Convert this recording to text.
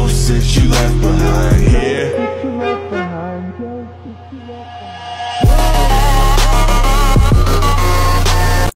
ghost that you left behind here.